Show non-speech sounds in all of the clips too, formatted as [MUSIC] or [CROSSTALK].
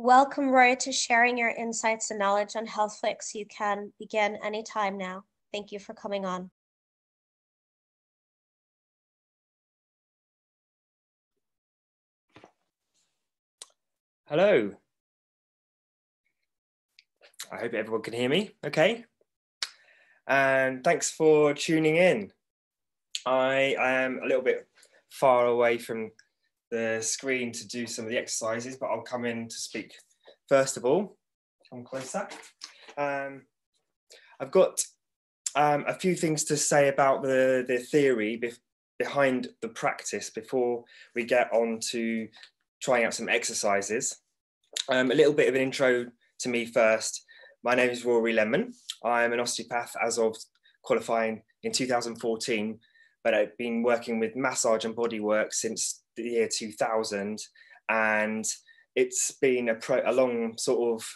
Welcome, Rory, to sharing your insights and knowledge on HealthFlix. You can begin anytime now. Thank you for coming on. Hello. I hope everyone can hear me okay. And thanks for tuning in. I am a little bit far away from the screen to do some of the exercises, but I'll come in to speak first of all. Come closer. Um, I've got um, a few things to say about the, the theory be behind the practice before we get on to trying out some exercises. Um, a little bit of an intro to me first. My name is Rory Lemon. I'm an osteopath as of qualifying in 2014, but I've been working with massage and bodywork since the year 2000. And it's been a, pro, a long sort of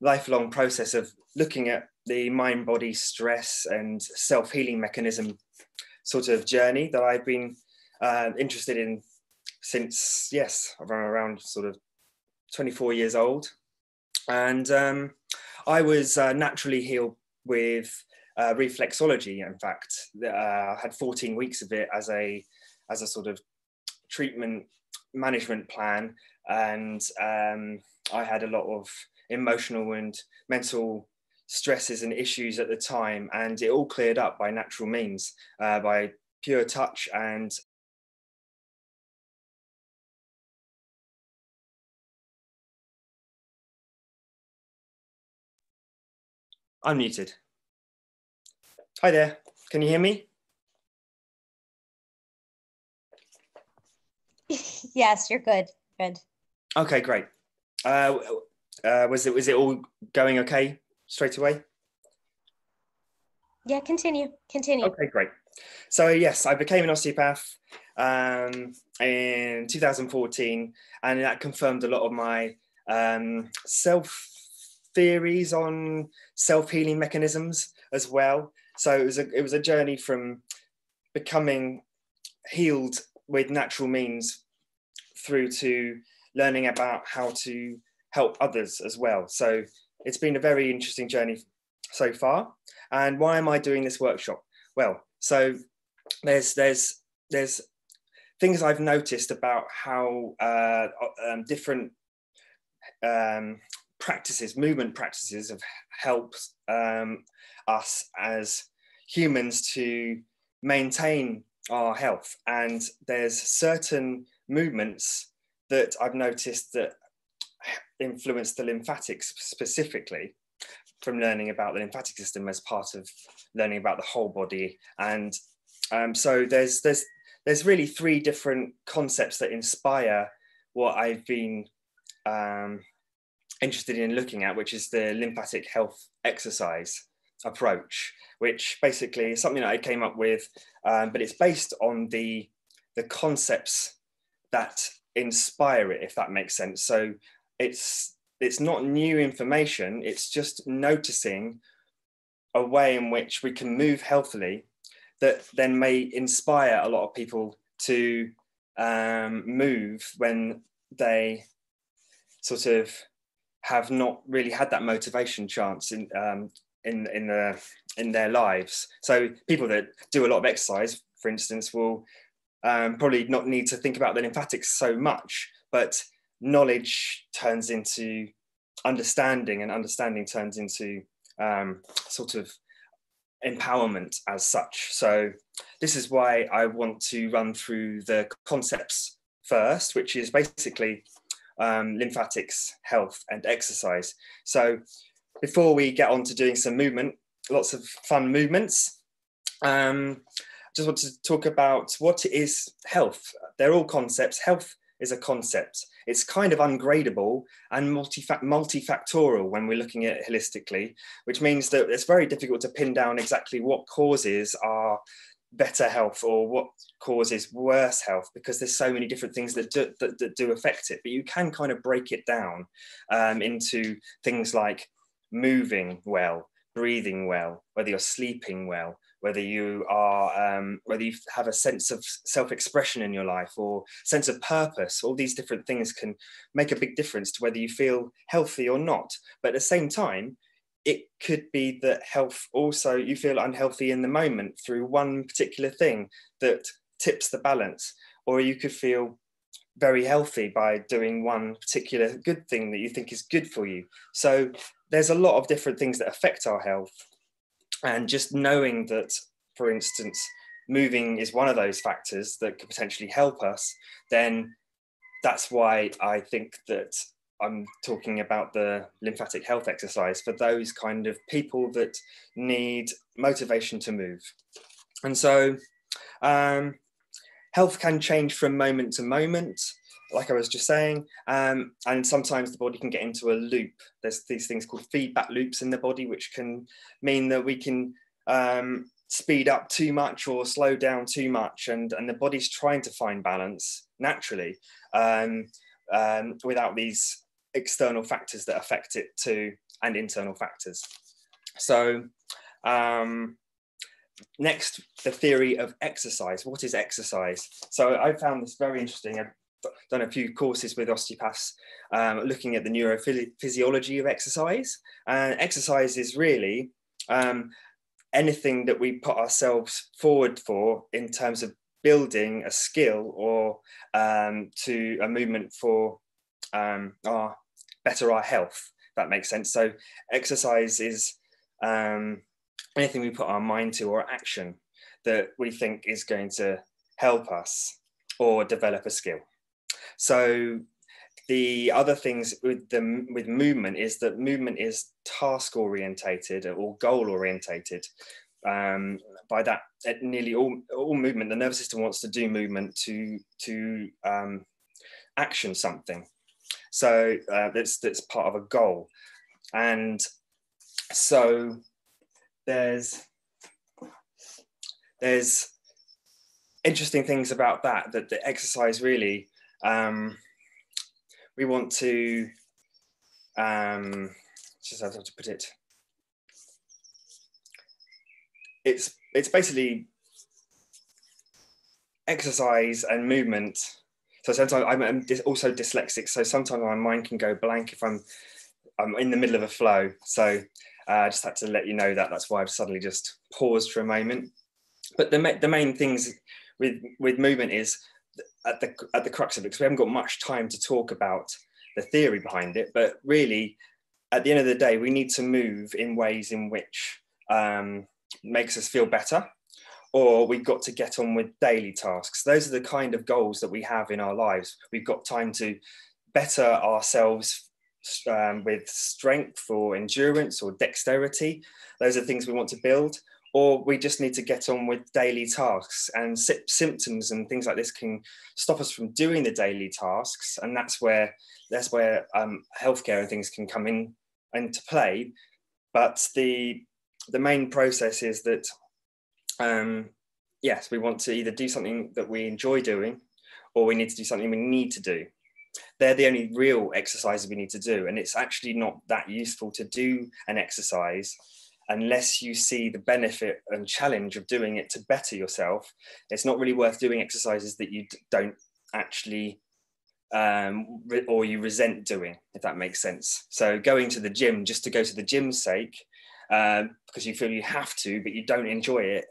lifelong process of looking at the mind body stress and self healing mechanism sort of journey that I've been uh, interested in since, yes, around, sort of 24 years old. And um, I was uh, naturally healed with uh, reflexology. In fact, uh, I had 14 weeks of it as a as a sort of treatment management plan, and um, I had a lot of emotional and mental stresses and issues at the time, and it all cleared up by natural means, uh, by pure touch and Unmuted. Hi there. Can you hear me? [LAUGHS] yes, you're good. Good. Okay, great. Uh, uh, was it was it all going okay straight away? Yeah, continue. Continue. Okay, great. So yes, I became an osteopath um, in 2014, and that confirmed a lot of my um, self theories on self-healing mechanisms as well. So it was a it was a journey from becoming healed with natural means through to learning about how to help others as well. So it's been a very interesting journey so far. And why am I doing this workshop? Well, so there's there's there's things I've noticed about how uh, um, different um, practices, movement practices, have helped um, us as humans to maintain our health. And there's certain movements that I've noticed that influence the lymphatics specifically from learning about the lymphatic system as part of learning about the whole body. And um, so there's there's there's really three different concepts that inspire what I've been um, interested in looking at, which is the lymphatic health exercise approach, which basically is something that I came up with, um, but it's based on the the concepts that inspire it, if that makes sense. So it's it's not new information; it's just noticing a way in which we can move healthily that then may inspire a lot of people to um, move when they sort of have not really had that motivation chance in um, in in the in their lives. So people that do a lot of exercise, for instance, will um, probably not need to think about the lymphatics so much, but knowledge turns into understanding, and understanding turns into um, sort of empowerment as such. So this is why I want to run through the concepts first, which is basically um, lymphatics, health, and exercise. So before we get on to doing some movement, lots of fun movements. Um, just want to talk about what is health. They're all concepts. Health is a concept. It's kind of ungradable and multifactorial when we're looking at it holistically, which means that it's very difficult to pin down exactly what causes are better health or what causes worse health because there's so many different things that do, that, that do affect it but you can kind of break it down um, into things like moving well breathing well whether you're sleeping well whether you are um, whether you have a sense of self-expression in your life or sense of purpose all these different things can make a big difference to whether you feel healthy or not. But at the same time it could be that health also you feel unhealthy in the moment through one particular thing that tips the balance. Or you could feel very healthy by doing one particular good thing that you think is good for you. So there's a lot of different things that affect our health. And just knowing that for instance moving is one of those factors that could potentially help us then that's why i think that i'm talking about the lymphatic health exercise for those kind of people that need motivation to move. And so um, health can change from moment to moment like I was just saying, um, and sometimes the body can get into a loop. There's these things called feedback loops in the body, which can mean that we can um, speed up too much or slow down too much, and, and the body's trying to find balance naturally um, um without these external factors that affect it too, and internal factors. So, um, next, the theory of exercise. What is exercise? So I found this very interesting done a few courses with osteopaths um, looking at the neurophysiology of exercise. And exercise is really um, anything that we put ourselves forward for in terms of building a skill or um, to a movement for um, our better our health. that makes sense. So exercise is um, anything we put our mind to or action that we think is going to help us or develop a skill. So the other things with the with movement is that movement is task orientated or goal orientated. Um, by that, at nearly all all movement, the nervous system wants to do movement to to um, action something. So uh, that's that's part of a goal, and so there's there's interesting things about that that the exercise really um, we want to um, just have to put it. It's it's basically exercise and movement. So sometimes I'm also dyslexic, so sometimes my mind can go blank if I'm I'm in the middle of a flow. So uh, I just had to let you know that. That's why I've suddenly just paused for a moment. But the the main things with with movement is at the at the crux of it because we haven't got much time to talk about the theory behind it but really at the end of the day we need to move in ways in which um, makes us feel better or we've got to get on with daily tasks. Those are the kind of goals that we have in our lives. We've got time to better ourselves um, with strength or endurance or dexterity. Those are things we want to build or we just need to get on with daily tasks. And symptoms and things like this can stop us from doing the daily tasks. And that's where that's where um, healthcare and things can come in into play. But the the main process is that um, yes we want to either do something that we enjoy doing or we need to do something we need to do. They're the only real exercises we need to do. And it's actually not that useful to do an exercise unless you see the benefit and challenge of doing it to better yourself, it's not really worth doing exercises that you don't actually um, or you resent doing, if that makes sense. So going to the gym just to go to the gym's sake, um, because you feel you have to, but you don't enjoy it,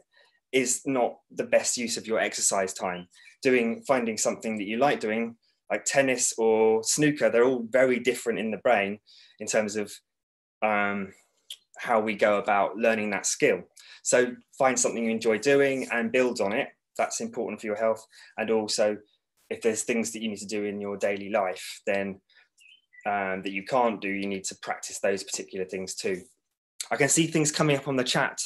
is not the best use of your exercise time. Doing finding something that you like doing, like tennis or snooker, they're all very different in the brain in terms of um, how we go about learning that skill. So find something you enjoy doing and build on it. That's important for your health. And also, if there's things that you need to do in your daily life, then um, that you can't do, you need to practice those particular things too. I can see things coming up on the chat.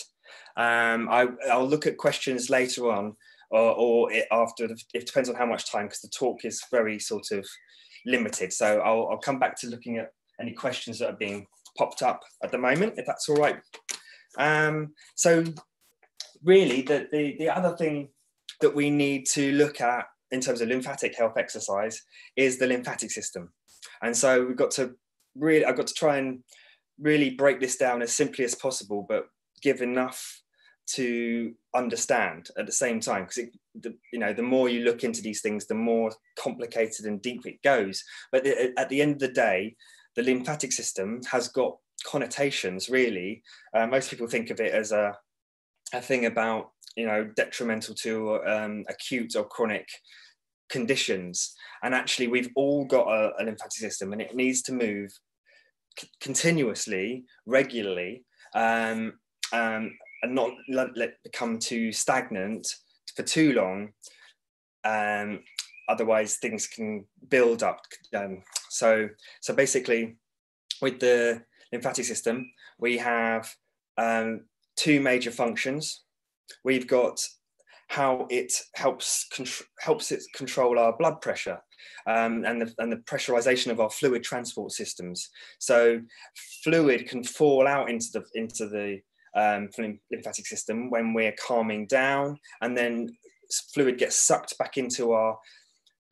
Um, I, will look at questions later on, or, or it, after. It depends on how much time, because the talk is very sort of limited. So I'll, I'll come back to looking at any questions that are being popped up at the moment, if that's all right. Um, so really the, the, the other thing that we need to look at in terms of lymphatic health exercise is the lymphatic system. And so we've got to really, I've got to try and really break this down as simply as possible, but give enough to understand at the same time because you know the more you look into these things the more complicated and deep it goes but the, at the end of the day the lymphatic system has got connotations really. Uh, most people think of it as a, a thing about you know detrimental to um, acute or chronic conditions. And actually we've all got a, a lymphatic system and it needs to move c- continuously regularly um, um, and not let, let become too stagnant for too long. Um, otherwise things can build up um, so so basically with the lymphatic system we have um, two major functions we've got how it helps helps it control our blood pressure um, and, the, and the pressurization of our fluid transport systems. So fluid can fall out into the into the um, lymphatic system when we're calming down, and then fluid gets sucked back into our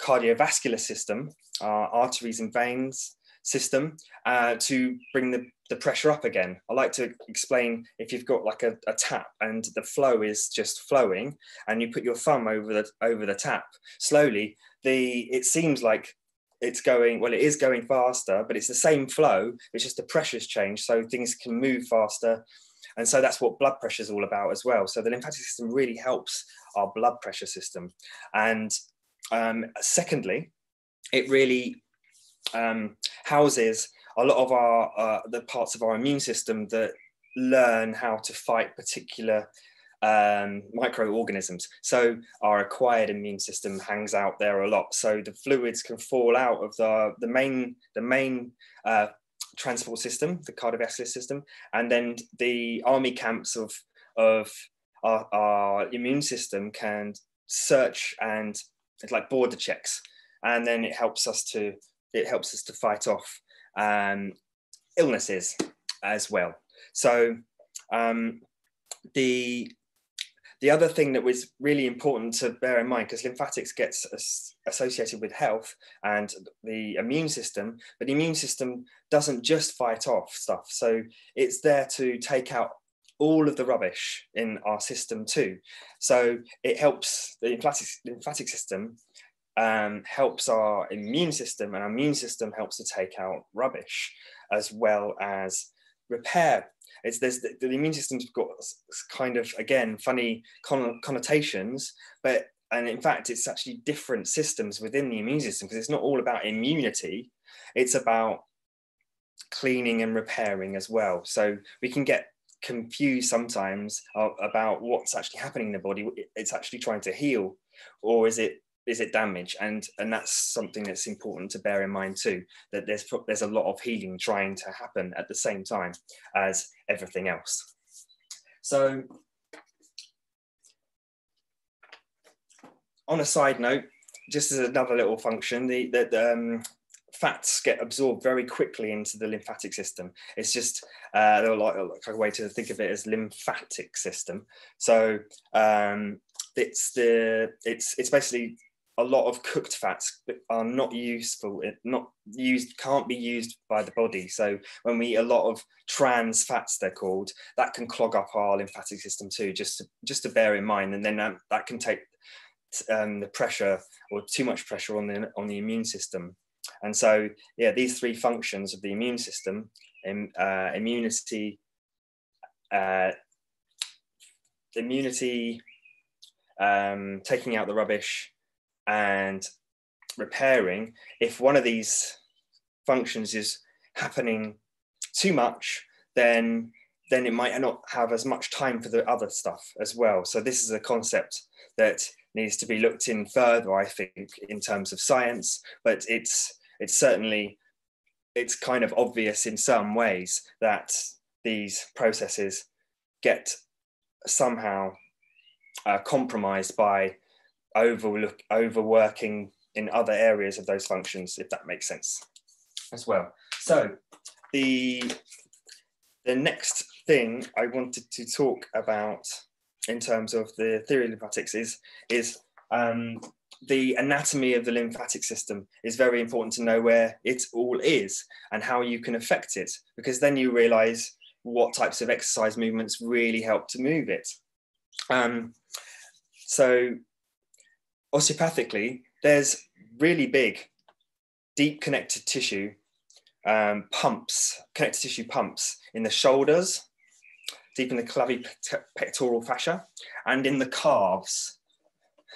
cardiovascular system, our arteries and veins system, uh, to bring the the pressure up again. I like to explain if you've got like a, a, tap and the flow is just flowing and you put your thumb over the over the tap slowly, the it seems like it's going well, it is going faster, but it's the same flow, it's just the pressure's changed, so things can move faster. And so that's what blood pressure is all about as well. So the lymphatic system really helps our blood pressure system. And um, secondly, it really um, houses a lot of our uh, the parts of our immune system that learn how to fight particular um, microorganisms. So our acquired immune system hangs out there a lot. So the fluids can fall out of the the main the main uh, transport system, the cardiovascular system, and then the army camps of of our, our immune system can search and it's like border checks, and then it helps us to it helps us to fight off um, illnesses as well. So um, the the other thing that was really important to bear in mind, because lymphatics gets associated with health and the immune system, but the immune system doesn't just fight off stuff. So it's there to take out all of the rubbish in our system too. So it helps the lymphatic, lymphatic system um, helps our immune system, and our immune system helps to take out rubbish as well as repair. It's there's the, the immune system's got kind of again funny con- connotations, but and in fact it's actually different systems within the immune system because it's not all about immunity; it's about cleaning and repairing as well. So we can get confused sometimes about what's actually happening in the body. It's actually trying to heal, or is it is it damage and and that's something that's important to bear in mind too that there's there's a lot of healing trying to happen at the same time as everything else so on a side note just as another little function the that um, fats get absorbed very quickly into the lymphatic system. It's just uh, a way to think of it as lymphatic system. So um, it's the it's it's basically a lot of cooked fats are not useful, not used, can't be used by the body. So when we eat a lot of trans fats, they're called, that can clog up our lymphatic system too, just to, just to bear in mind. And then that, that can take um, the pressure or too much pressure on the, on the immune system. And so, yeah, these three functions of the immune system, in, uh, immunity, uh, immunity, um, taking out the rubbish, and repairing, if one of these functions is happening too much, then then it might not have as much time for the other stuff as well. So this is a concept that needs to be looked in further, I think, in terms of science. But it's it's certainly it's kind of obvious in some ways that these processes get somehow uh, compromised by overlook overworking in other areas of those functions, if that makes sense as well. So the the next thing I wanted to talk about in terms of the theory of lymphatics is is um, the anatomy of the lymphatic system is very important to know where it all is and how you can affect it because then you realize what types of exercise movements really help to move it. Um, so osteopathically, there's really big, deep connected tissue um, pumps, connective tissue pumps in the shoulders, deep in the clavipectoral fascia, and in the calves.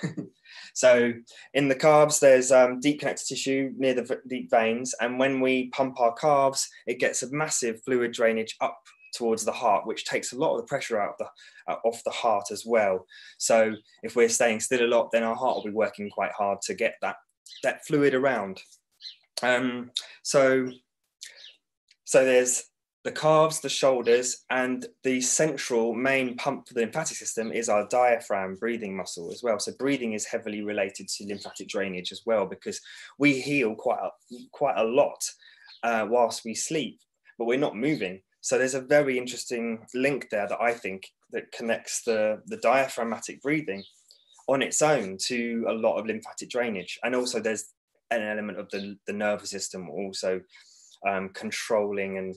[LAUGHS] so in the calves, there's um, deep connective tissue near the deep veins, and when we pump our calves, it gets a massive fluid drainage up towards the heart, which takes a lot of the pressure out of the, uh, off the heart as well. So if we're staying still a lot, then our heart will be working quite hard to get that that fluid around. Um, so so there's the calves, the shoulders, and the central main pump for the lymphatic system is our diaphragm breathing muscle as well. So breathing is heavily related to lymphatic drainage as well because we heal quite a, quite a lot uh, whilst we sleep, but we're not moving. So there's a very interesting link there that I think that connects the, the diaphragmatic breathing on its own to a lot of lymphatic drainage. And also there's an element of the, the nervous system also um, controlling and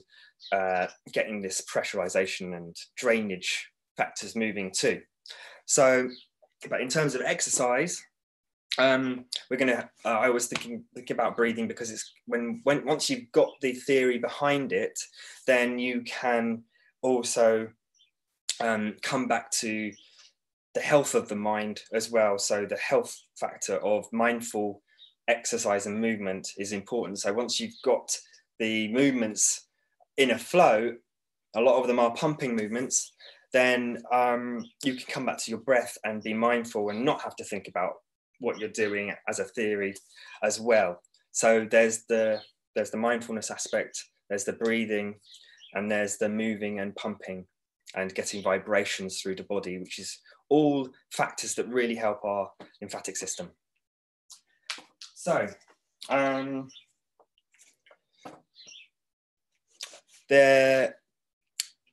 uh, getting this pressurization and drainage factors moving too. So, but in terms of exercise, um, we're gonna. Uh, I was thinking thinking about breathing because it's when when once you've got the theory behind it, then you can also um, come back to the health of the mind as well. So the health factor of mindful exercise and movement is important. So once you've got the movements in a flow, a lot of them are pumping movements, then um, you can come back to your breath and be mindful and not have to think about what you're doing as a theory as well. So there's the there's the mindfulness aspect, there's the breathing, and there's the moving and pumping and getting vibrations through the body, which is all factors that really help our lymphatic system. So, um,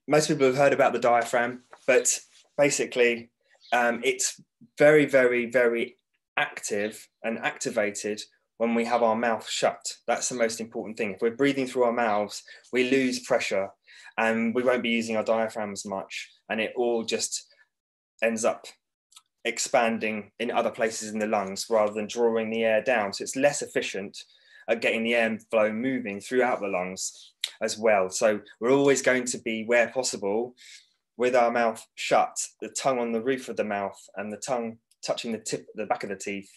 most people have heard about the diaphragm, but basically um, it's very, very, very active and activated when we have our mouth shut. That's the most important thing. If we're breathing through our mouths, we lose pressure and we won't be using our diaphragms much, and it all just ends up expanding in other places in the lungs rather than drawing the air down. So it's less efficient at getting the airflow moving throughout the lungs as well. So we're always going to be, where possible, with our mouth shut, the tongue on the roof of the mouth and the tongue touching the tip, the back of the teeth.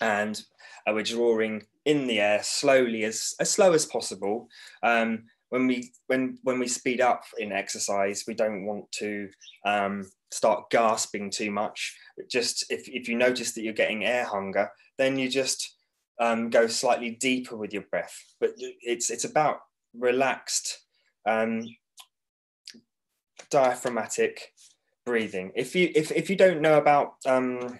And uh, we're drawing in the air slowly, as, as slow as possible. Um, when we when when we speed up in exercise, we don't want to um, start gasping too much. Just if, if you notice that you're getting air hunger, then you just um, go slightly deeper with your breath. But it's it's about relaxed um, diaphragmatic breathing. If you if, if you don't know about um,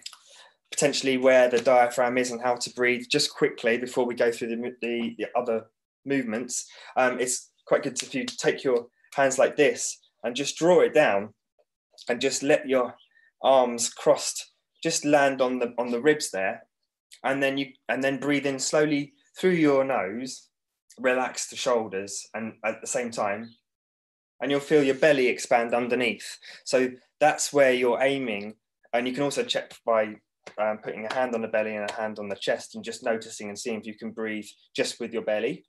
potentially where the diaphragm is and how to breathe, just quickly before we go through the, the, the other movements, um, it's quite good if you take your hands like this and just draw it down and just let your arms crossed just land on the on the ribs there and then you and then breathe in slowly through your nose relax the shoulders and at the same time and you'll feel your belly expand underneath. So that's where you're aiming and you can also check by um, putting a hand on the belly and a hand on the chest and just noticing and seeing if you can breathe just with your belly.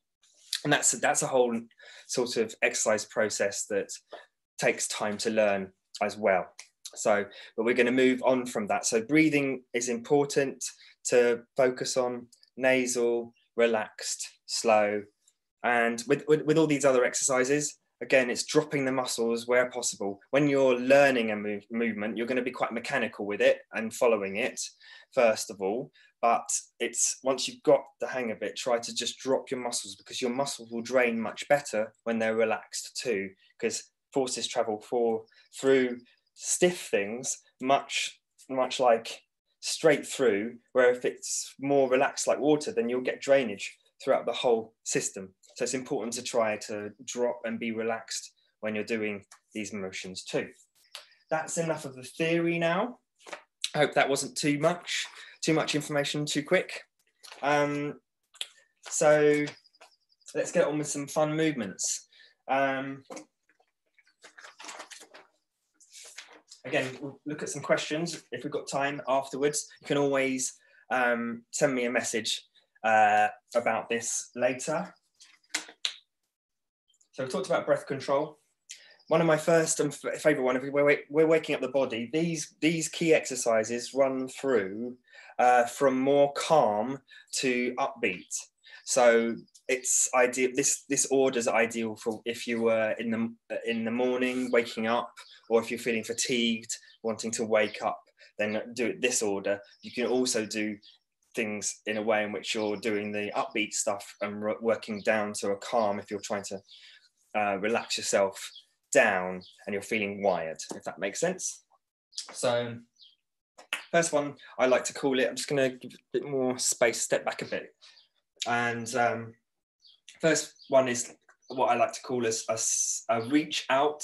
And that's that's a whole sort of exercise process that takes time to learn as well. So but we're going to move on from that. So breathing is important to focus on nasal, relaxed, slow. And with, with, with all these other exercises, again, it's dropping the muscles where possible. When you're learning a move, movement, you're going to be quite mechanical with it and following it, first of all. But it's once you've got the hang of it, try to just drop your muscles because your muscles will drain much better when they're relaxed too. Because forces travel for through stiff things much much like straight through, where if it's more relaxed like water, then you'll get drainage throughout the whole system. So it's important to try to drop and be relaxed when you're doing these motions too. That's enough of the theory now. I hope that wasn't too much, too much information too quick. Um, so let's get on with some fun movements. Um, again, we'll look at some questions. If we've got time afterwards, you can always um, send me a message uh, about this later. So we talked about breath control. One of my first and favorite one, if we're, we're waking up the body, these, these key exercises run through uh, from more calm to upbeat. So it's ideal. This this order is ideal for if you were in the in the morning waking up, or if you're feeling fatigued, wanting to wake up. Then do it this order. You can also do things in a way in which you're doing the upbeat stuff and working down to a calm if you're trying to uh, relax yourself down and you're feeling wired, if that makes sense. So first one I like to call it, I'm just going to give a bit more space, step back a bit. And um, first one is what I like to call as a, a reach out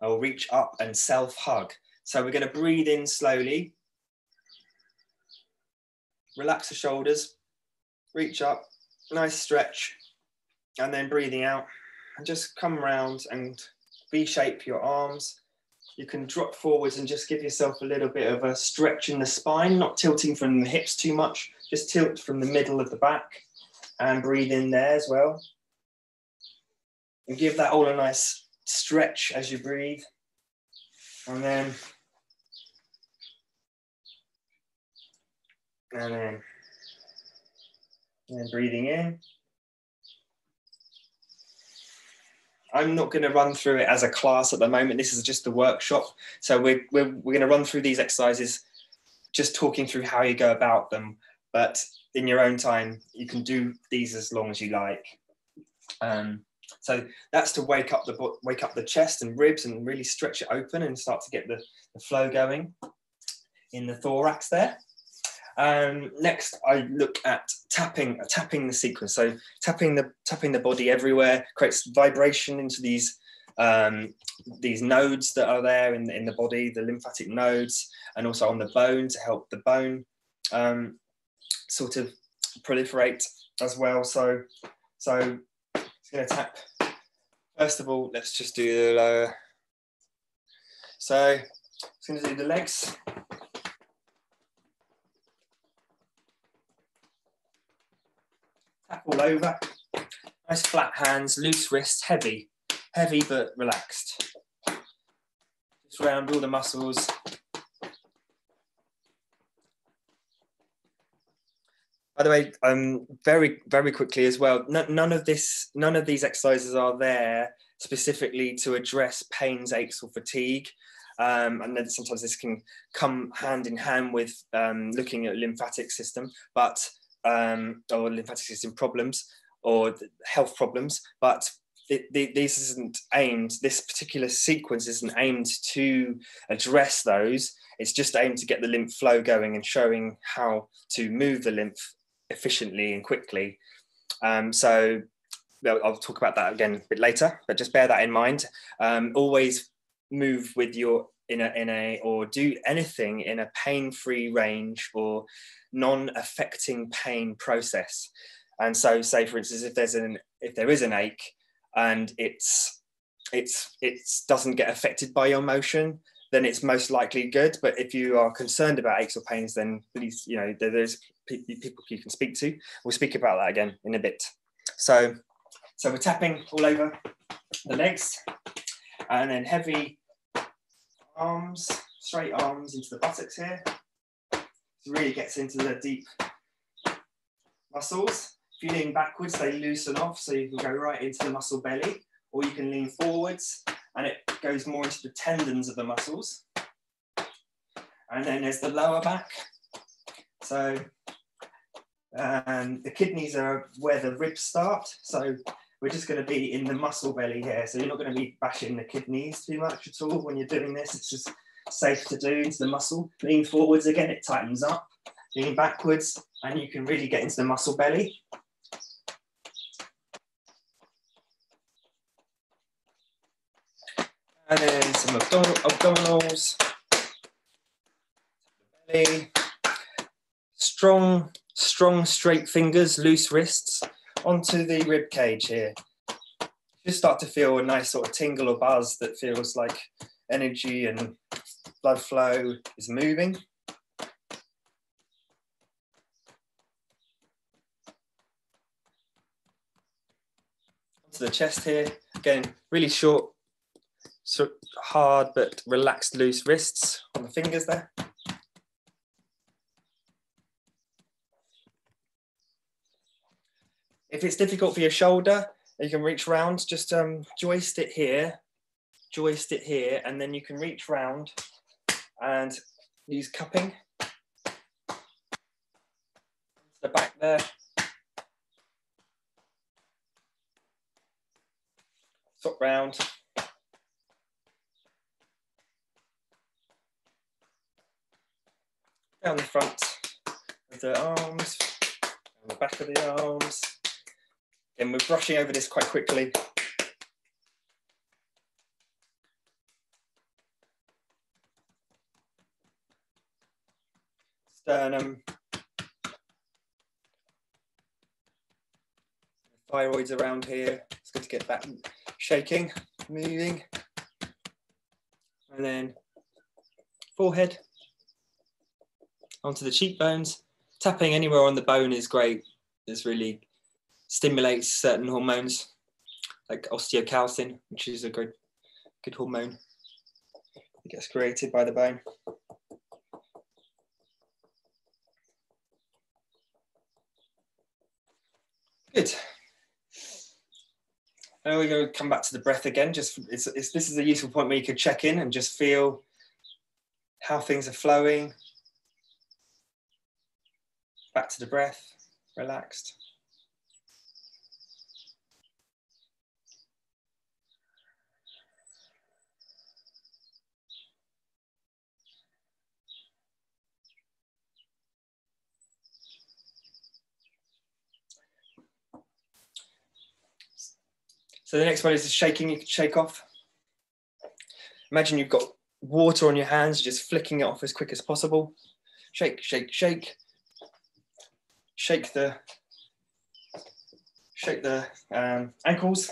or reach up and self hug. So we're going to breathe in slowly, relax the shoulders, reach up, nice stretch, and then breathing out. And just come around and V-shape your arms. You can drop forwards and just give yourself a little bit of a stretch in the spine, not tilting from the hips too much, just tilt from the middle of the back and breathe in there as well. And give that all a nice stretch as you breathe. And then, and then, and then breathing in. I'm not going to run through it as a class at the moment. This is just a workshop. So we're, we're, we're going to run through these exercises, just talking through how you go about them. But in your own time, you can do these as long as you like. Um, so that's to wake up the wake up the chest and ribs and really stretch it open and start to get the, the flow going in the thorax there. Um, next, I look at tapping, tapping the sequence. So tapping the tapping the body everywhere creates vibration into these um, these nodes that are there in, in the body, the lymphatic nodes, and also on the bone to help the bone um, sort of proliferate as well. So, so it's going to tap. First of all, let's just do the lower. So it's going to do the legs. All over. Nice flat hands, loose wrists, heavy, heavy but relaxed. Just round all the muscles. By the way, um, very very quickly as well. none of this, none of these exercises are there specifically to address pains, aches, or fatigue. Um, and then sometimes this can come hand in hand with um, looking at lymphatic system. But um, or lymphatic system problems or health problems, but this isn't aimed, this particular sequence isn't aimed to address those. It's just aimed to get the lymph flow going and showing how to move the lymph efficiently and quickly. Um, so I'll talk about that again a bit later, but just bear that in mind. Um, always move with your in a, in a or do anything in a pain-free range or non-affecting pain process. And so, say for instance, if there's an if there is an ache and it's it's it doesn't get affected by your motion, then it's most likely good. But if you are concerned about aches or pains, then please, you know, there's people you can speak to. We'll speak about that again in a bit. So, so we're tapping all over the legs, and then heavy arms, straight arms into the buttocks here really gets into the deep muscles. If you lean backwards, they loosen off, so you can go right into the muscle belly, or you can lean forwards and it goes more into the tendons of the muscles. And then there's the lower back. So um, the kidneys are where the ribs start. So we're just going to be in the muscle belly here. So you're not going to be bashing the kidneys too much at all when you're doing this. It's just safe to do into the muscle. Lean forwards again, it tightens up. Lean backwards, and you can really get into the muscle belly. And then some abdominals. Belly. Strong, strong straight fingers, loose wrists onto the rib cage here. You start to feel a nice sort of tingle or buzz that feels like energy and blood flow is moving. To the chest here, again, really short, so hard but relaxed, loose wrists on the fingers there. If it's difficult for your shoulder, you can reach round, just um, joist it here, joist it here, and then you can reach round and use cupping. The back there. Top round. Down the front of the arms, down the back of the arms. And we're brushing over this quite quickly. Sternum. Thyroids around here. It's good to get that shaking, moving. And then forehead onto the cheekbones. Tapping anywhere on the bone is great. It's really stimulates certain hormones like osteocalcin, which is a good, good hormone. It gets created by the bone. Good. Now we're going to come back to the breath again. Just it's, it's, this is a useful point where you could check in and just feel how things are flowing. Back to the breath, relaxed. So the next one is shaking you can shake off. Imagine you've got water on your hands, you're just flicking it off as quick as possible. Shake, shake, shake. Shake the shake the um, ankles.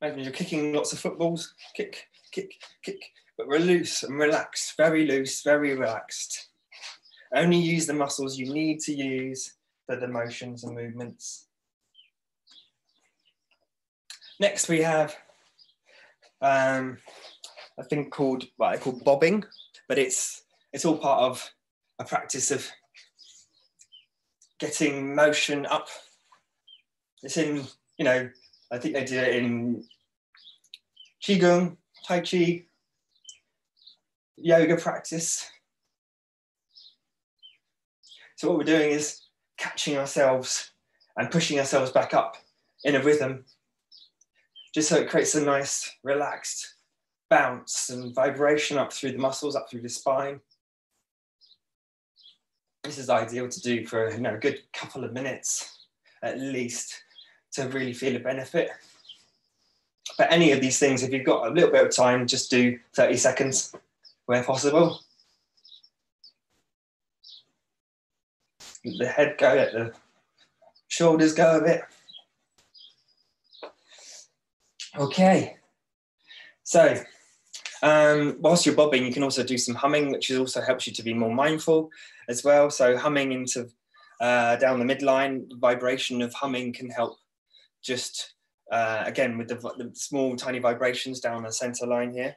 Imagine you're kicking lots of footballs. Kick, kick, kick. But we're loose and relaxed, very loose, very relaxed. Only use the muscles you need to use for the motions and movements. Next, we have um, a thing called what I call bobbing, but it's it's all part of a practice of getting motion up. It's in, you know, I think they do it in Qigong, Tai Chi, yoga practice. So what we're doing is catching ourselves and pushing ourselves back up in a rhythm, just so it creates a nice relaxed bounce and vibration up through the muscles, up through the spine. This is ideal to do for you know, a good couple of minutes at least to really feel a benefit. But any of these things, if you've got a little bit of time, just do 30 seconds where possible. The head go, let the shoulders go a bit. Okay, so um, whilst you're bobbing, you can also do some humming, which also helps you to be more mindful as well. So humming into uh, down the midline, vibration of humming can help just, uh, again, with the, the, small tiny vibrations down the center line here.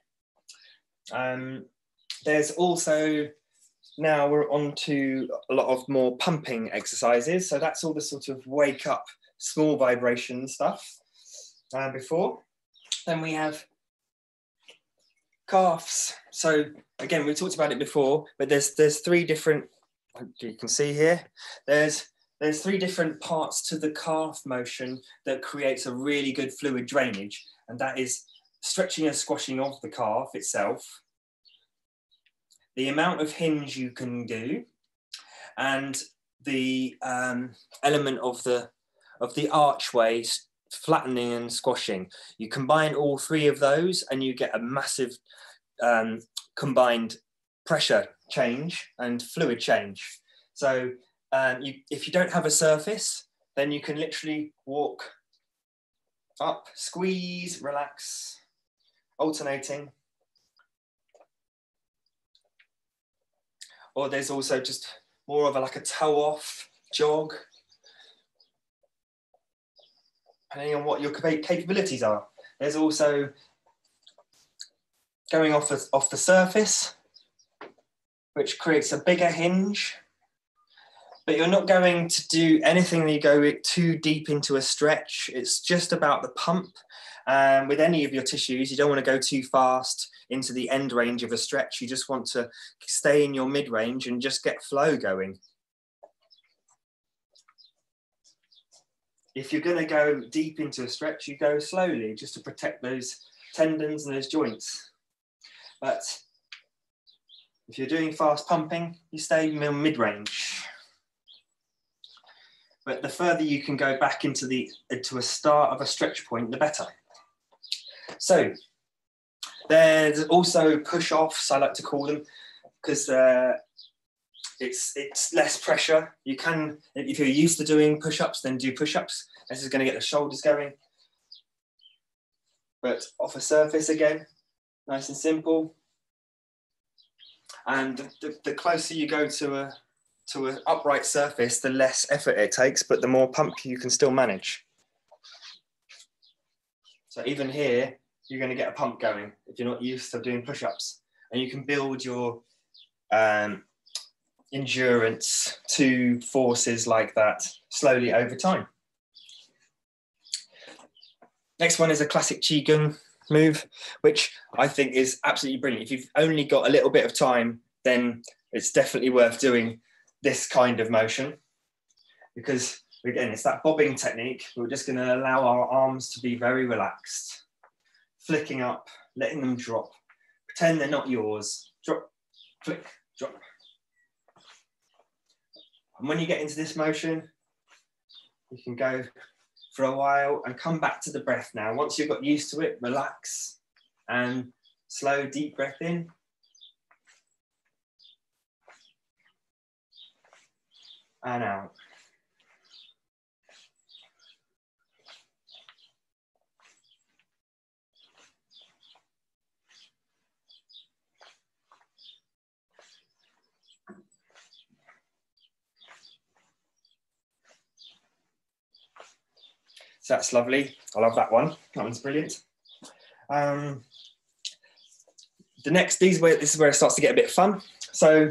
Um, there's also now we're on to a lot of more pumping exercises. So that's all the sort of wake up, small vibration stuff uh, before. Then we have calves. So again, we talked about it before, but there's there's three different. You can see here. There's there's three different parts to the calf motion that creates a really good fluid drainage, and that is stretching and squashing of the calf itself, the amount of hinge you can do and the um, element of the of the archway flattening and squashing. You combine all three of those and you get a massive um, combined pressure change and fluid change. So um, you, if you don't have a surface, then you can literally walk up, squeeze, relax, alternating. Or there's also just more of a, like a toe off jog, depending on what your capabilities are. There's also going off, the, off the surface, which creates a bigger hinge but you're not going to do anything that you go too deep into a stretch. It's just about the pump. Um, with any of your tissues, you don't want to go too fast into the end range of a stretch. You just want to stay in your mid range and just get flow going. If you're going to go deep into a stretch, you go slowly just to protect those tendons and those joints. But if you're doing fast pumping, you stay mid range but the further you can go back into the into a start of a stretch point, the better. So there's also push offs, I like to call them, because uh, it's it's less pressure. You can, if you're used to doing push ups, then do push ups. This is going to get the shoulders going. But off a surface again, nice and simple. And the, the closer you go to a to an upright surface, the less effort it takes, but the more pump you can still manage. So even here, you're going to get a pump going if you're not used to doing push-ups. And you can build your um, endurance to forces like that slowly over time. Next one is a classic Qigong move, which I think is absolutely brilliant. If you've only got a little bit of time, then it's definitely worth doing this kind of motion because again, it's that bobbing technique. We're just going to allow our arms to be very relaxed, flicking up, letting them drop. Pretend they're not yours. Drop, flick, drop. And when you get into this motion, you can go for a while and come back to the breath now. Once you've got used to it, relax and slow, deep breath in and out. So that's lovely. I love that one. That one's brilliant. Um, the next, these where this is where it starts to get a bit fun. So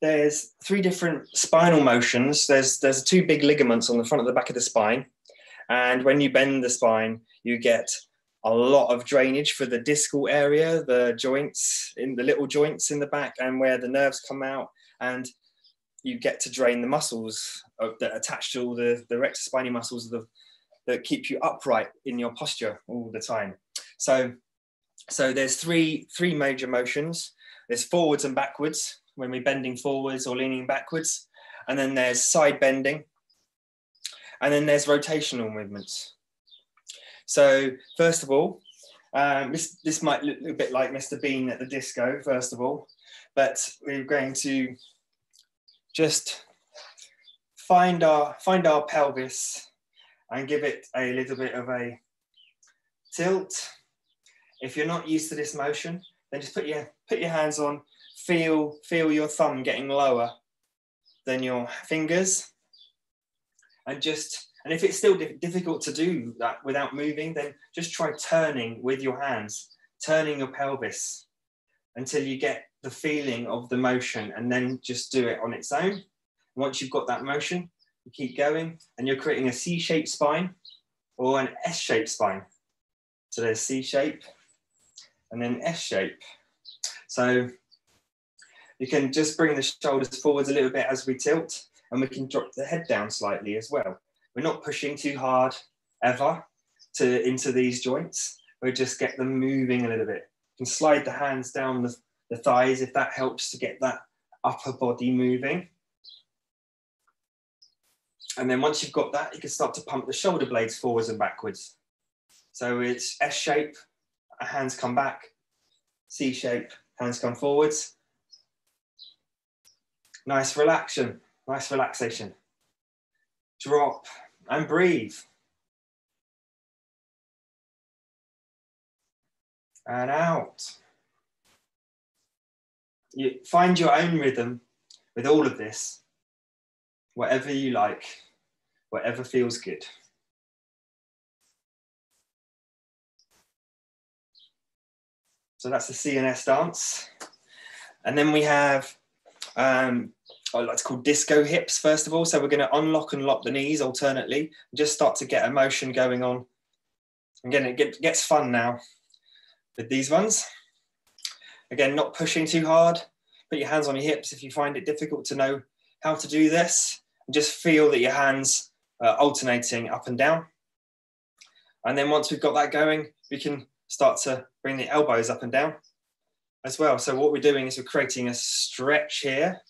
there's three different spinal motions. There's there's two big ligaments on the front of the back of the spine, and when you bend the spine, you get a lot of drainage for the discal area, the joints in the little joints in the back, and where the nerves come out, and you get to drain the muscles that attach to all the the rectus spinae muscles of the, that keep you upright in your posture all the time. So, so there's three three major motions. There's forwards and backwards, when we're bending forwards or leaning backwards. And then there's side bending. And then there's rotational movements. So first of all, um, this, this might look a bit like Mr. Bean at the disco, first of all, but we're going to just find our, find our pelvis and give it a little bit of a tilt. If you're not used to this motion, then just put your, put your hands on. Feel feel your thumb getting lower than your fingers. And just and if it's still difficult to do that without moving then just try turning with your hands turning your pelvis until you get the feeling of the motion and then just do it on its own. Once you've got that motion you keep going and you're creating a c-shaped spine or an s-shaped spine so there's c-shape and then s-shape so you can just bring the shoulders forwards a little bit as we tilt, and we can drop the head down slightly as well. We're not pushing too hard ever to into these joints. We just get them moving a little bit. You can slide the hands down the, the thighs if that helps to get that upper body moving. And then once you've got that, you can start to pump the shoulder blades forwards and backwards. So it's S shape, hands come back, C shape, hands come forwards, Nice relaxation, nice relaxation. Drop and breathe. and out. You find your own rhythm with all of this, whatever you like, whatever feels good. So that's the CNS dance. And then we have, um, I like to call disco hips, first of all. So we're going to unlock and lock the knees alternately, just start to get a motion going on. Again, it get, gets fun now with these ones. Again, not pushing too hard. Put your hands on your hips if you find it difficult to know how to do this. And just feel that your hands are alternating up and down. And then once we've got that going, we can start to bring the elbows up and down as well. So what we're doing is we're creating a stretch here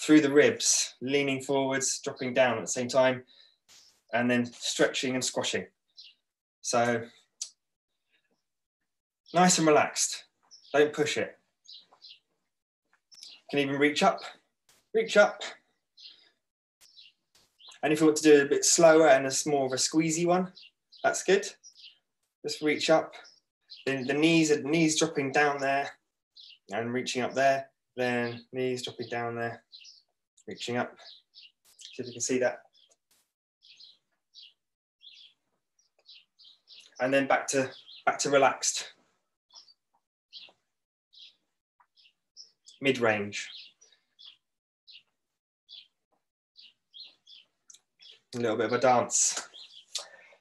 through the ribs, leaning forwards, dropping down at the same time, and then stretching and squashing. So nice and relaxed. Don't push it. Can even reach up, reach up. And if you want to do it a bit slower and it's more of a squeezy one, that's good. Just reach up. Then the knees, the knees dropping down there and reaching up there. Then knees dropping down there, reaching up. See if you can see that. And then back to back to relaxed. Mid-range. A little bit of a dance.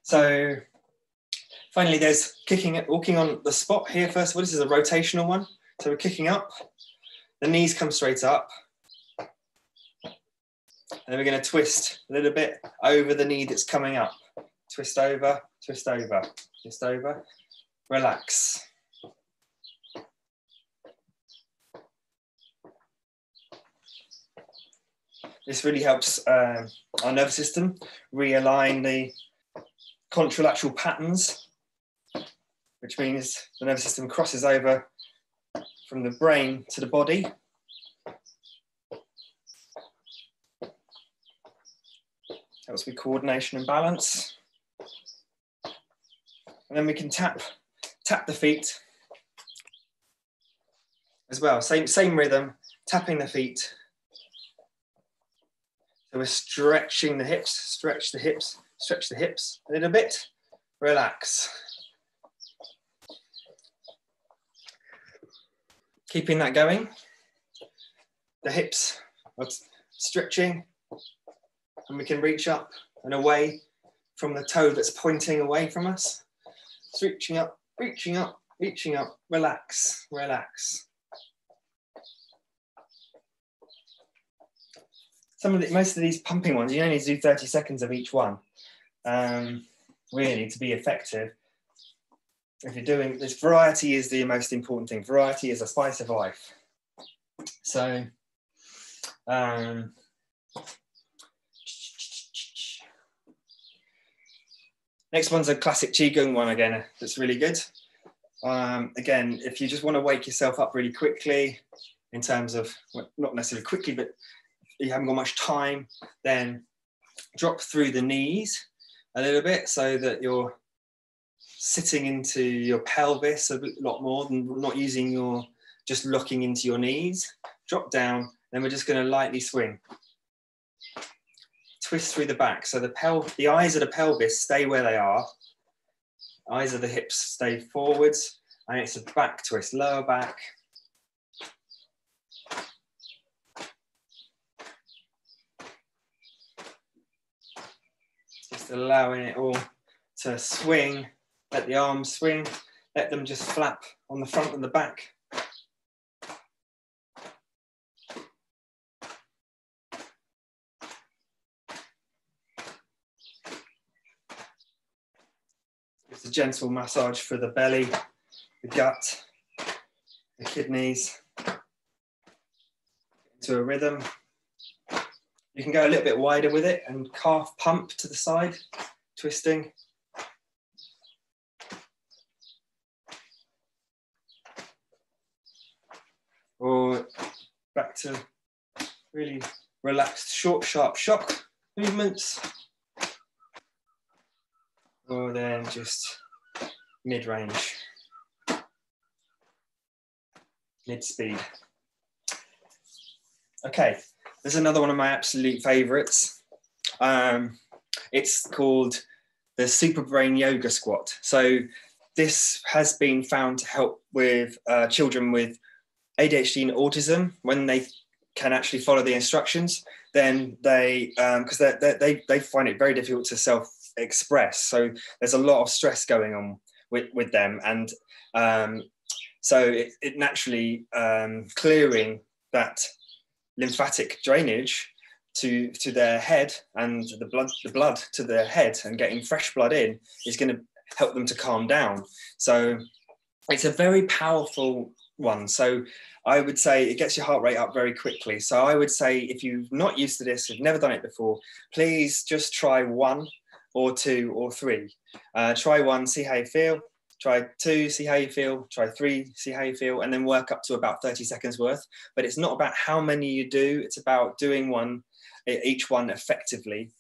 So finally, there's kicking, it, walking on the spot here. First of all, this is a rotational one. So we're kicking up. The knees come straight up. And then we're going to twist a little bit over the knee that's coming up. Twist over, twist over, twist over. Relax. This really helps um, our nervous system realign the contralateral patterns, which means the nervous system crosses over from the brain to the body. Helps with coordination and balance. And then we can tap, tap the feet as well. Same, same rhythm, tapping the feet we're stretching the hips, stretch the hips, stretch the hips a little bit, relax. Keeping that going. The hips are stretching and we can reach up and away from the toe that's pointing away from us. It's reaching up, reaching up, reaching up, relax, relax. Some of the, most of these pumping ones, you only need to do 30 seconds of each one, um, really, to be effective. If you're doing this, variety is the most important thing. Variety is a spice of life. So, um, next one's a classic Qigong one again, that's really good. Um, again, if you just want to wake yourself up really quickly, in terms of, well, not necessarily quickly, but you haven't got much time, then drop through the knees a little bit so that you're sitting into your pelvis a lot more than not using your just looking into your knees. Drop down, then we're just going to lightly swing. Twist through the back. So the pel the eyes of the pelvis stay where they are. Eyes of the hips stay forwards, and it's a back twist, lower back, allowing it all to swing, let the arms swing, let them just flap on the front and the back. It's a gentle massage for the belly, the gut, the kidneys, into a rhythm. You can go a little bit wider with it and calf pump to the side, twisting. Or back to really relaxed, short, sharp shock movements. Or then just mid range, mid speed. Okay, there's another one of my absolute favorites. Um, it's called the Super Brain Yoga Squat. So this has been found to help with uh, children with ADHD and autism when they can actually follow the instructions. Then they, because um, they, they find it very difficult to self express. So there's a lot of stress going on with with them, and um, so it, it naturally um, clearing that lymphatic drainage to to their head and the blood the blood to their head and getting fresh blood in is going to help them to calm down. So it's a very powerful one. So i would say it gets your heart rate up very quickly. So i would say if you've not used to this you've never done it before please just try one or two or three. Uh, try one see how you feel try two, see how you feel, try three, see how you feel, and then work up to about 30 seconds worth. But it's not about how many you do, it's about doing one, each one effectively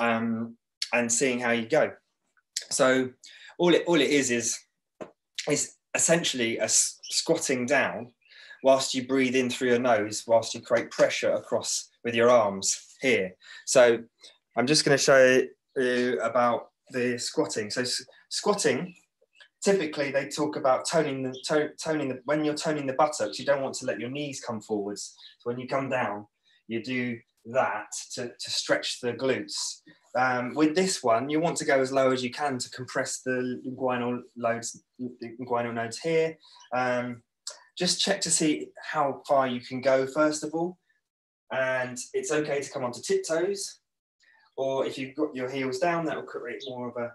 um, and seeing how you go. So all it, all it is is, is essentially a squatting down whilst you breathe in through your nose, whilst you create pressure across with your arms here. So I'm just going to show you about the squatting. So squatting typically they talk about toning the to, toning the when you're toning the buttocks you don't want to let your knees come forwards. So when you come down you do that to, to stretch the glutes. Um, with this one you want to go as low as you can to compress the inguinal loads the inguinal nodes here. Um, just check to see how far you can go first of all. And it's okay to come onto tiptoes. Or if you've got your heels down that will create more of a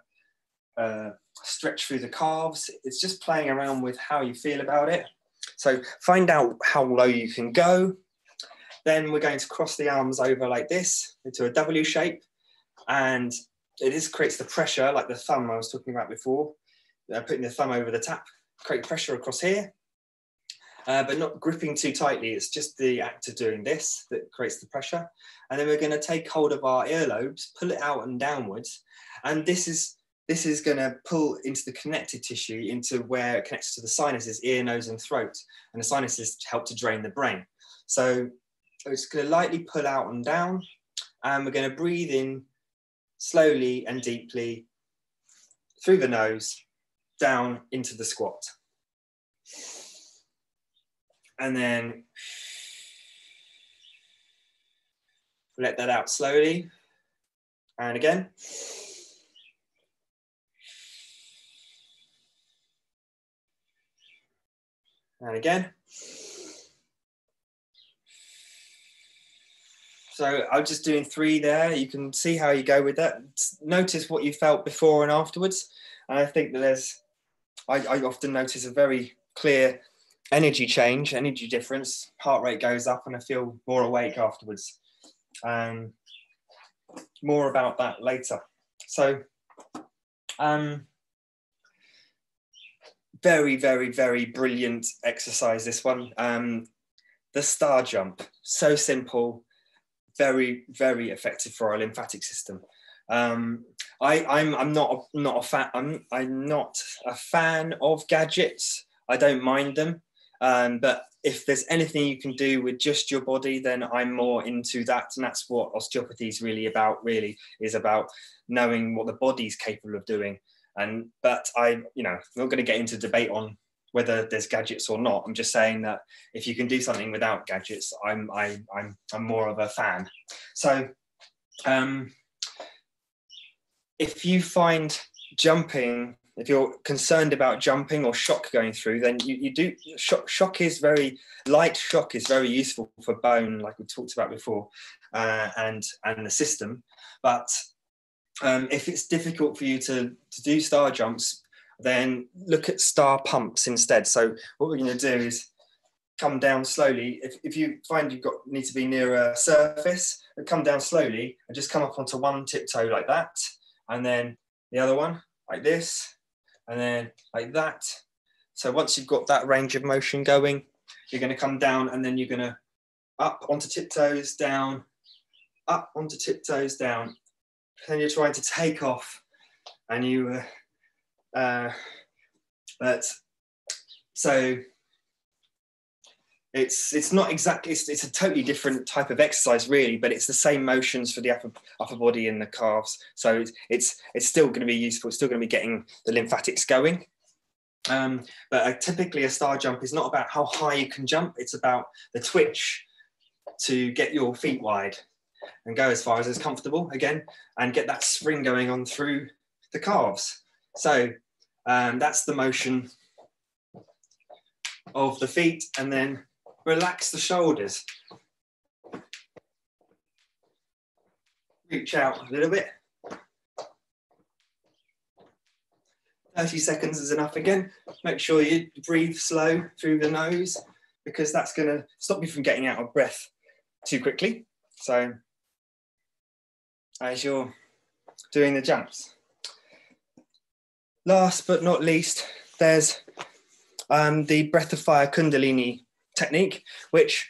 uh, stretch through the calves. It's just playing around with how you feel about it. So find out how low you can go. Then we're going to cross the arms over like this into a W shape. And it is creates the pressure like the thumb I was talking about before. Uh, putting the thumb over the tap, create pressure across here. Uh, but not gripping too tightly. It's just the act of doing this that creates the pressure. And then we're going to take hold of our earlobes, pull it out and downwards. And this is this is going to pull into the connective tissue into where it connects to the sinuses, ear, nose, and throat. And the sinuses help to drain the brain. So it's going to lightly pull out and down. And we're going to breathe in slowly and deeply through the nose down into the squat. And then let that out slowly. And again. And again. So I'm just doing three there. You can see how you go with that. Notice what you felt before and afterwards. And I think that there's, I, I often notice a very clear energy change, energy difference. Heart rate goes up and I feel more awake afterwards. Um, more about that later. So, um, very, very, very brilliant exercise, this one. Um, the star jump, so simple, very, very effective for our lymphatic system. Um, I, I'm, I'm not, a, not a fan. I'm, I'm not a fan of gadgets. I don't mind them, um, but if there's anything you can do with just your body, then I'm more into that, and that's what osteopathy is really about. Really, is about knowing what the body's capable of doing. And but I, you know, I'm not going to get into debate on whether there's gadgets or not. I'm just saying that if you can do something without gadgets, I'm I, I'm I'm more of a fan. So um, if you find jumping, if you're concerned about jumping or shock going through, then you, you do shock, shock is very light shock is very useful for bone, like we talked about before, uh, and and the system. But um, if it's difficult for you to, to do star jumps, then look at star pumps instead. So what we're going to do is come down slowly. If, if you find you've got need to be near a surface, come down slowly and just come up onto one tiptoe like that, and then the other one like this, and then like that. So once you've got that range of motion going, you're going to come down and then you're going to up onto tiptoes, down, up onto tiptoes, down, and you're trying to take off and you uh, uh, But so it's it's not exactly it's, it's a totally different type of exercise really but it's the same motions for the upper upper body and the calves. So it's it's, it's still going to be useful it's still going to be getting the lymphatics going. Um, but typically a star jump is not about how high you can jump it's about the twitch to get your feet wide and go as far as is comfortable again and get that spring going on through the calves so um, that's the motion of the feet and then relax the shoulders. Reach out a little bit. 30 seconds is enough again. Make sure you breathe slow through the nose because that's going to stop you from getting out of breath too quickly. So as you're doing the jumps. Last but not least, there's um, the Breath of Fire Kundalini technique, which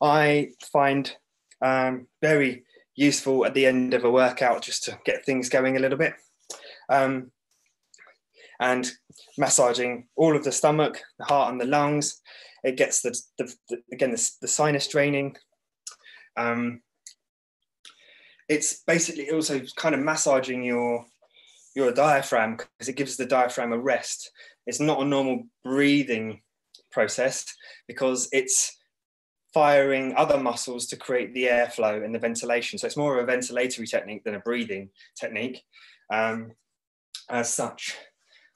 I find um, very useful at the end of a workout just to get things going a little bit. Um, and massaging all of the stomach, the heart, and the lungs. It gets the, the, the again the, the, sinus draining. Um, it's basically also kind of massaging your your diaphragm because it gives the diaphragm a rest. It's not a normal breathing process because it's firing other muscles to create the airflow and the ventilation. So it's more of a ventilatory technique than a breathing technique um, as such.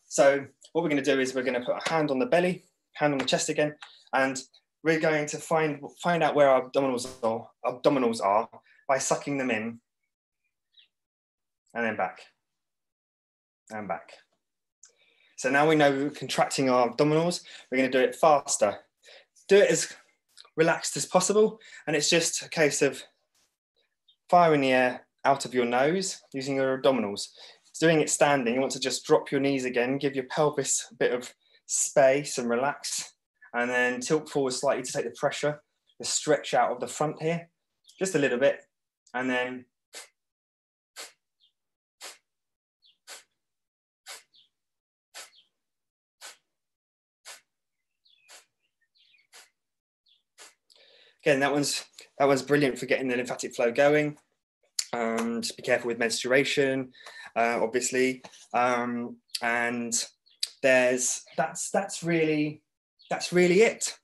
So what we're going to do is we're going to put a hand on the belly, hand on the chest again, and we're going to find find out where our abdominals are, abdominals are by sucking them in and then back and back. So now we know we're contracting our abdominals, we're going to do it faster. Do it as relaxed as possible. And it's just a case of firing the air out of your nose using your abdominals. Doing it standing, you want to just drop your knees again, give your pelvis a bit of space and relax, and then tilt forward slightly to take the pressure, the stretch out of the front here, just a little bit, and then again, that one's that one's brilliant for getting the lymphatic flow going. Um, just be careful with menstruation, uh, obviously. Um, and there's that's that's really that's really it.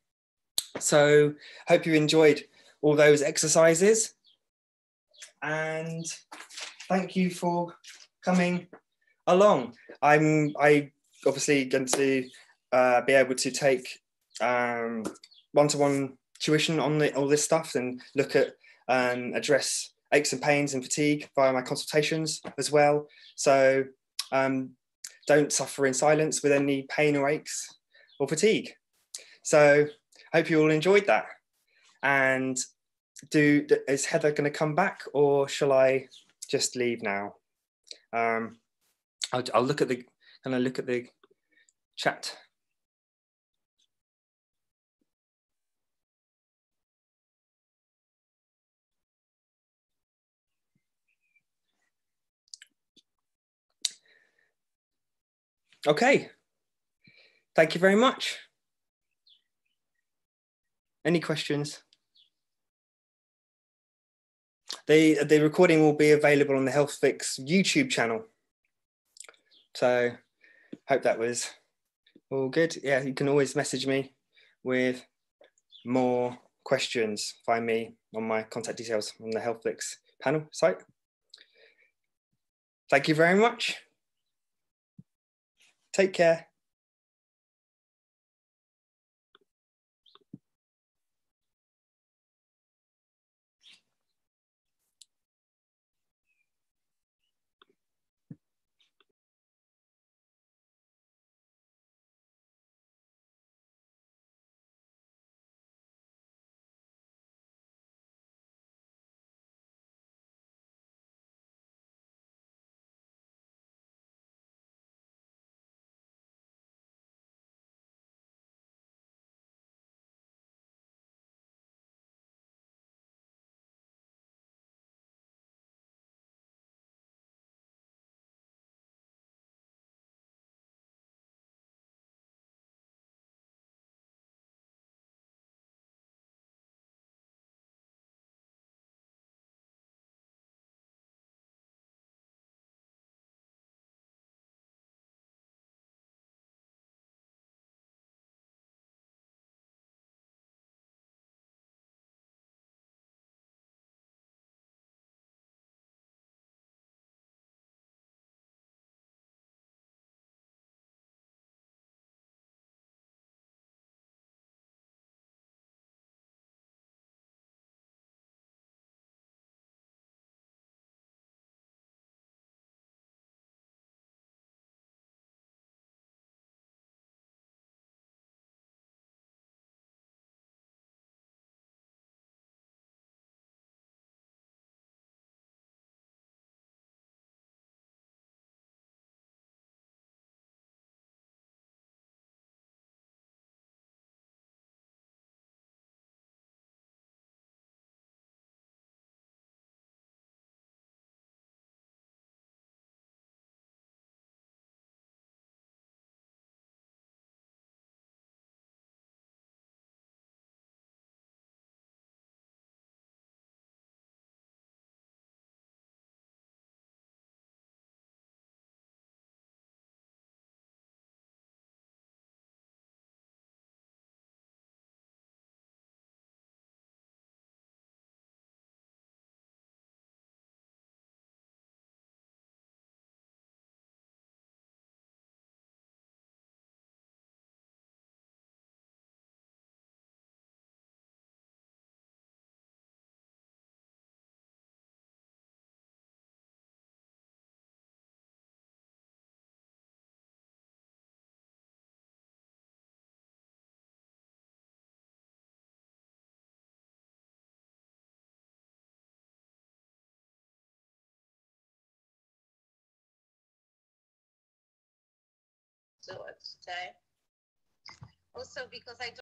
So hope you enjoyed all those exercises, and thank you for coming along. I'm I obviously going to uh, be able to take um, one-to-one tuition on the, all this stuff and look at um, address aches and pains and fatigue via my consultations as well. So um, don't suffer in silence with any pain or aches or fatigue. So hope you all enjoyed that. And do is Heather going to come back or shall I just leave now? Um, I'll, I'll look at the kind of look at the chat Okay. Thank you very much. Any questions? The, the recording will be available on the HealthFlix YouTube channel. So hope that was all good. Yeah, you can always message me with more questions. Find me on my contact details on the HealthFlix panel site. Thank you very much. Take care. Today. Also because I